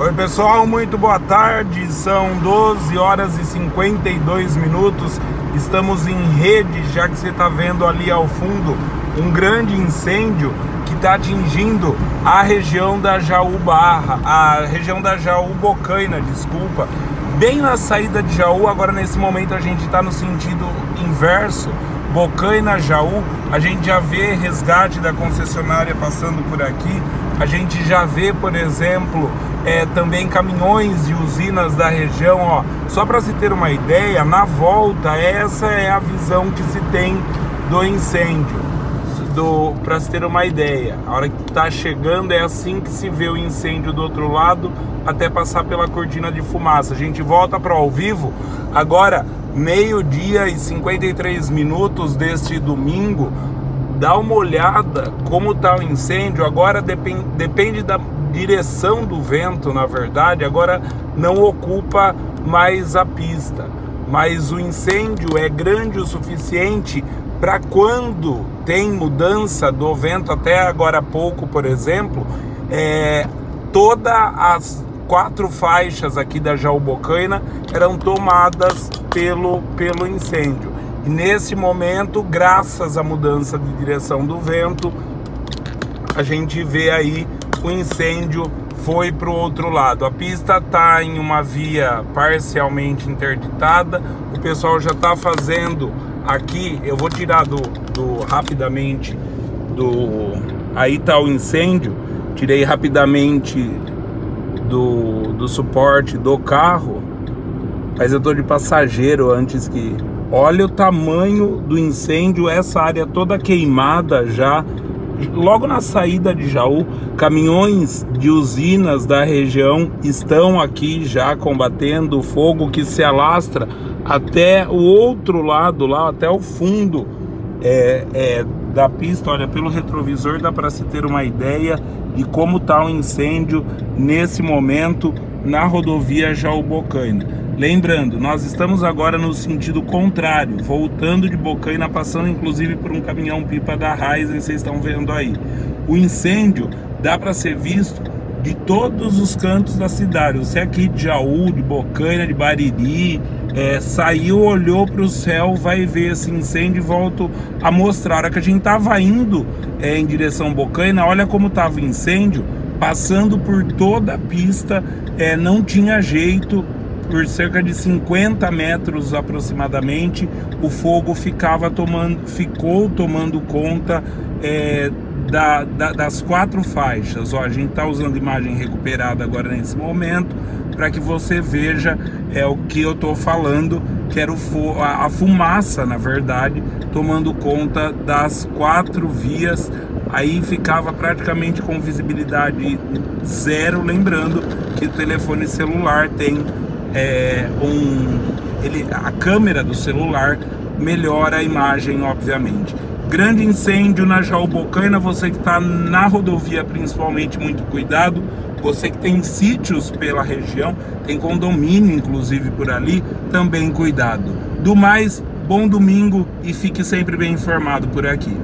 Oi pessoal, muito boa tarde. São 12 horas e 52 minutos. Estamos em rede, já que você está vendo ali ao fundo um grande incêndio que está atingindo a região da Jaú Barra, a região da Jaú Bocaina, desculpa. Bem na saída de Jaú, agora nesse momento a gente está no sentido inverso. Bocaina, Jaú, a gente já vê resgate da concessionária passando por aqui, a gente já vê, por exemplo, é, também caminhões de usinas da região, ó. Só para se ter uma ideia, na volta, essa é a visão que se tem do incêndio. Do, para se ter uma ideia, a hora que está chegando é assim que se vê o incêndio do outro lado, até passar pela cortina de fumaça. A gente volta para ao vivo agora, meio-dia e 53 minutos deste domingo dá uma olhada como está o incêndio. Agora depend, depende da direção do vento, na verdade, agora não ocupa mais a pista. Mas o incêndio é grande o suficiente para quando tem mudança do vento, até agora há pouco, por exemplo, é, todas as quatro faixas aqui da Jaubocaina eram tomadas pelo, pelo incêndio. E nesse momento, graças à mudança de direção do vento, a gente vê aí o incêndio foi para o outro lado. A pista está em uma via parcialmente interditada. O pessoal já está fazendo aqui. Eu vou tirar do, do rapidamente do. Aí está o incêndio. Tirei rapidamente do, do suporte do carro. Mas eu estou de passageiro antes que Olha o tamanho do incêndio, essa área toda queimada já. Logo na saída de Jaú, caminhões de usinas da região estão aqui já combatendo o fogo que se alastra até o outro lado, lá até o fundo é, é, da pista. Olha, pelo retrovisor dá para se ter uma ideia de como está o incêndio nesse momento na rodovia Jaú-Bocaina. Lembrando, nós estamos agora no sentido contrário, voltando de Bocaina, passando inclusive por um caminhão pipa da Raizen, vocês estão vendo aí. O incêndio dá para ser visto de todos os cantos da cidade. Você aqui de Jaú, de Bocaina, de Bariri, é, saiu, olhou para o céu, vai ver esse incêndio e volto a mostrar. A hora que a gente estava indo é, em direção Bocaina, olha como estava o incêndio, passando por toda a pista, é, não tinha jeito, por cerca de 50 metros aproximadamente, o fogo ficava tomando, ficou tomando conta é, da, da, das quatro faixas. Ó, a gente está usando imagem recuperada agora nesse momento para que você veja é o que eu estou falando, que era o, a, a fumaça, na verdade, tomando conta das quatro vias. Aí ficava praticamente com visibilidade zero, lembrando que o telefone celular tem é, um, ele, a câmera do celular melhora a imagem, obviamente. Grande incêndio na Jaubocaina, você que está na rodovia, principalmente, muito cuidado. Você que tem sítios pela região, tem condomínio inclusive por ali, também cuidado. Do mais, bom domingo e fique sempre bem informado por aqui.